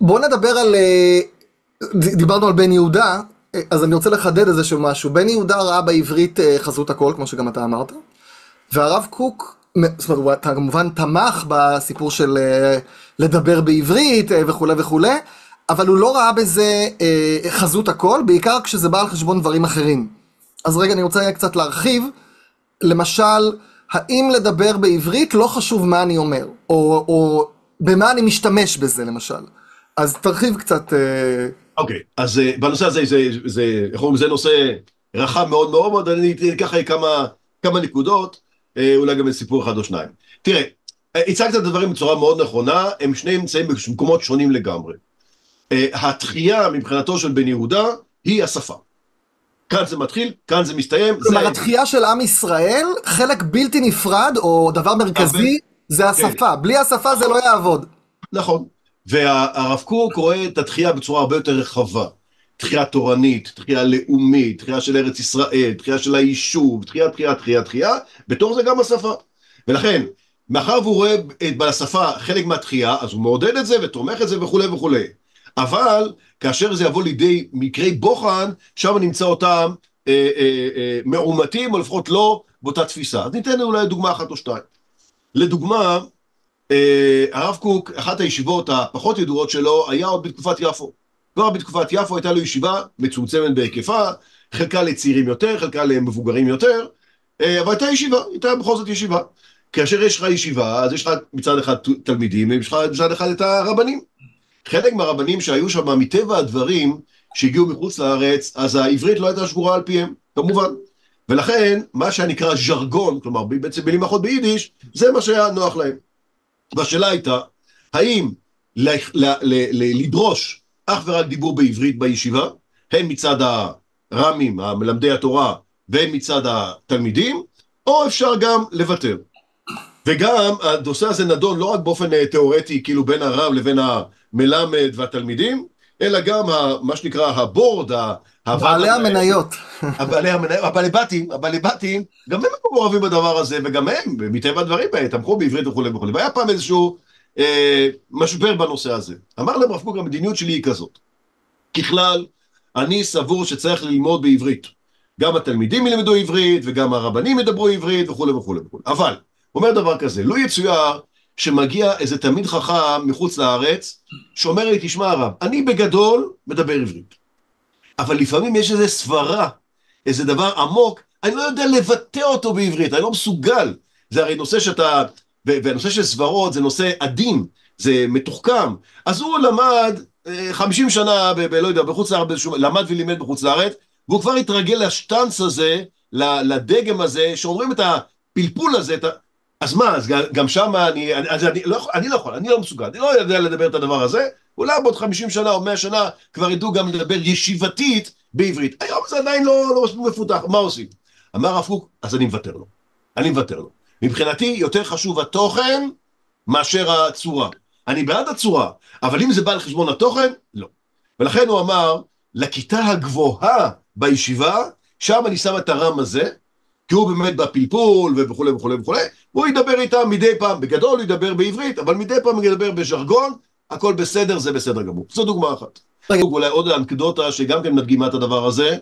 בוא נדבר על, דיברנו על בן יהודה, אז אני רוצה לחדד איזשהו משהו. בן יהודה ראה בעברית חזות הכל, כמו שגם אתה אמרת, והרב קוק, זאת אומרת, הוא כמובן תמך בסיפור של לדבר בעברית וכולי וכולי, אבל הוא לא ראה בזה חזות הכל, בעיקר כשזה בא על חשבון דברים אחרים. אז רגע, אני רוצה קצת להרחיב. למשל, האם לדבר בעברית לא חשוב מה אני אומר, או, או במה אני משתמש בזה למשל. אז תרחיב קצת. אוקיי, okay, אז בנושא הזה, זה, זה, איך אומרים, זה נושא רחב מאוד מאוד מאוד, אני אקח כמה, כמה נקודות, אולי גם סיפור אחד או שניים. תראה, הצגת את הדברים בצורה מאוד נכונה, הם שניהם נמצאים במקומות שונים לגמרי. התחייה מבחינתו של בן יהודה היא השפה. כאן זה מתחיל, כאן זה מסתיים. כלומר, זה... התחייה של עם ישראל, חלק בלתי נפרד, או דבר מרכזי, זה השפה. כן. בלי השפה זה לא יעבוד. נכון. והרב קוק רואה את התחייה בצורה הרבה יותר רחבה. תחייה תורנית, תחייה לאומית, תחייה של ארץ ישראל, תחייה של היישוב, תחייה, תחייה, תחייה, תחייה, בתור זה גם השפה. ולכן, מאחר והוא רואה בשפה חלק מהתחייה, אז הוא מעודד את זה ותומך את זה וכולי וכולי. אבל כאשר זה יבוא לידי מקרי בוחן, שם נמצא אותם אה, אה, אה, מעומתים, או לפחות לא באותה תפיסה. אז ניתן אולי דוגמה אחת או שתיים. לדוגמה, אה, הרב קוק, אחת הישיבות הפחות ידועות שלו, היה עוד בתקופת יפו. כבר בתקופת יפו הייתה לו ישיבה מצומצמת בהיקפה, חלקה לצעירים יותר, חלקה למבוגרים יותר, אה, אבל הייתה ישיבה, הייתה בכל זאת ישיבה. כאשר יש לך ישיבה, אז יש לך מצד אחד תלמידים, ויש לך מצד אחד את הרבנים. חלק מהרבנים שהיו שם, מטבע הדברים, שהגיעו מחוץ לארץ, אז העברית לא הייתה שגורה על פיהם, כמובן. ולכן, מה שנקרא ז'רגון, כלומר בעצם מילים אחרות ביידיש, זה מה שהיה נוח להם. והשאלה הייתה, האם ל- ל- ל- לדרוש אך ורק דיבור בעברית בישיבה, הן מצד הר"מים, המלמדי התורה, והן מצד התלמידים, או אפשר גם לוותר. וגם הנושא הזה נדון לא רק באופן תיאורטי, כאילו בין הרב לבין המלמד והתלמידים, אלא גם מה שנקרא הבורד, בעלי המניות. הבעלי המניות, הבעלי בתים, הבעלי בתים, גם הם מעורבים בדבר הזה, וגם הם, מטבע הדברים, תמכו בעברית וכולי וכולי. והיה פעם איזשהו אה, משבר בנושא הזה. אמר להם רב קוק, המדיניות שלי היא כזאת. ככלל, אני סבור שצריך ללמוד בעברית. גם התלמידים ילמדו עברית, וגם הרבנים ידברו עברית, וכולי וכולי וכולי. אבל, אומר דבר כזה, לו יצויר שמגיע איזה תלמיד חכם מחוץ לארץ, שאומר לי, תשמע הרב, אני בגדול מדבר עברית. אבל לפעמים יש איזה סברה, איזה דבר עמוק, אני לא יודע לבטא אותו בעברית, אני לא מסוגל. זה הרי נושא שאתה, והנושא של סברות זה נושא עדין, זה מתוחכם. אז הוא למד 50 שנה, ב, ב, לא יודע, בחוץ לארץ, למד ולימד בחוץ לארץ, והוא כבר התרגל לשטאנץ הזה, לדגם הזה, שאומרים את הפלפול הזה, את ה... אז מה, אז גם שם אני, אני, אני, לא, אני לא יכול, אני לא מסוגל, אני לא יודע לדבר את הדבר הזה, אולי בעוד 50 שנה או 100 שנה כבר ידעו גם לדבר ישיבתית בעברית. היום זה עדיין לא, לא מספיק מפותח, מה עושים? אמר הרב קוק, אז אני מוותר לו. אני מוותר לו. מבחינתי יותר חשוב התוכן מאשר הצורה. אני בעד הצורה, אבל אם זה בא על חשבון התוכן, לא. ולכן הוא אמר, לכיתה הגבוהה בישיבה, שם אני שם את הרם הזה, כי הוא באמת בפלפול וכולי וכולי וכולי, והוא ידבר איתם מדי פעם, בגדול הוא ידבר בעברית, אבל מדי פעם הוא ידבר בז'רגון, הכל בסדר, זה בסדר גמור. זו דוגמה אחת. אולי עוד אנקדוטה שגם כן מדגימה את הדבר הזה,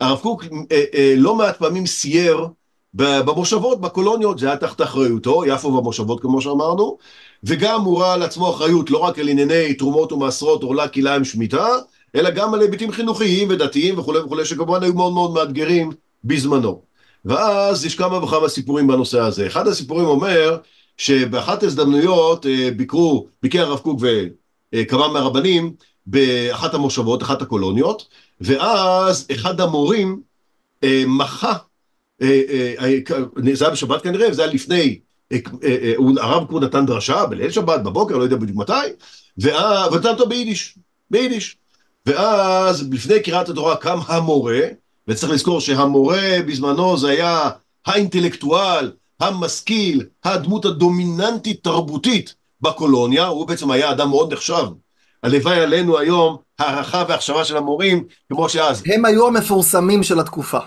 הרב קוק אה, אה, לא מעט פעמים סייר במושבות, בקולוניות, זה היה תחת אחריותו, יפו במושבות כמו שאמרנו, וגם הוא ראה על עצמו אחריות לא רק על ענייני תרומות ומעשרות עורלה כלאיים שמיטה, אלא גם על היבטים חינוכיים ודתיים וכולי וכולי, שכמובן היו מאוד מאוד מאתגרים בזמנו. ואז יש כמה וכמה סיפורים בנושא הזה. אחד הסיפורים אומר שבאחת ההזדמנויות אה, ביקרו, ביקר הרב קוק וכמה מהרבנים באחת המושבות, אחת הקולוניות, ואז אחד המורים אה, מחה, אה, זה היה בשבת כנראה, וזה היה לפני, הרב קוק נתן דרשה בליל שבת, בבוקר, לא יודע בדיוק מתי, ונתן אותו ביידיש, ביידיש. ואז לפני קריאת התורה קם המורה, וצריך לזכור שהמורה בזמנו זה היה האינטלקטואל, המשכיל, הדמות הדומיננטית תרבותית בקולוניה, הוא בעצם היה אדם מאוד נחשב. הלוואי עלינו היום הערכה והכשרה של המורים, כמו שאז. הם היו המפורסמים של התקופה.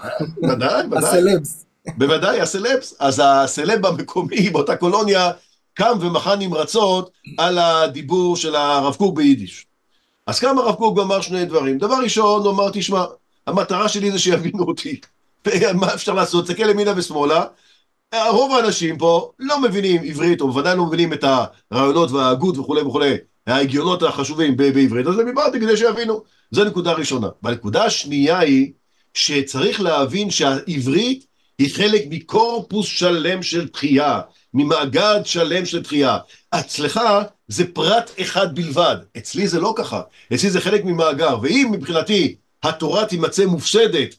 ודאי, ודאי. הסלבס. בוודאי, הסלבס. אז הסלב המקומי באותה קולוניה קם ומחה נמרצות על הדיבור של הרב קוק ביידיש. אז קם הרב קוק ואמר שני דברים. דבר ראשון, הוא אמר, תשמע, המטרה שלי זה שיבינו אותי. מה אפשר לעשות? תסתכל ימינה ושמאלה. רוב האנשים פה לא מבינים עברית, או בוודאי לא מבינים את הרעיונות וההגות וכולי וכולי, ההגיונות החשובים בעברית, אז דיברתי כדי שיבינו. זו נקודה ראשונה. והנקודה השנייה היא שצריך להבין שהעברית היא חלק מקורפוס שלם של תחייה, ממאגד שלם של תחייה. אצלך זה פרט אחד בלבד, אצלי זה לא ככה, אצלי זה חלק ממאגר, ואם מבחינתי התורה תימצא מופסדת,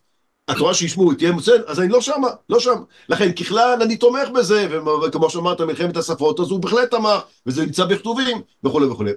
התורה שישמעו תהיה מופסדת, אז אני לא שמה, לא שם. לכן ככלל אני תומך בזה, וכמו שאמרת מלחמת השפות, אז הוא בהחלט תמך, וזה נמצא בכתובים, וכולי וכולי.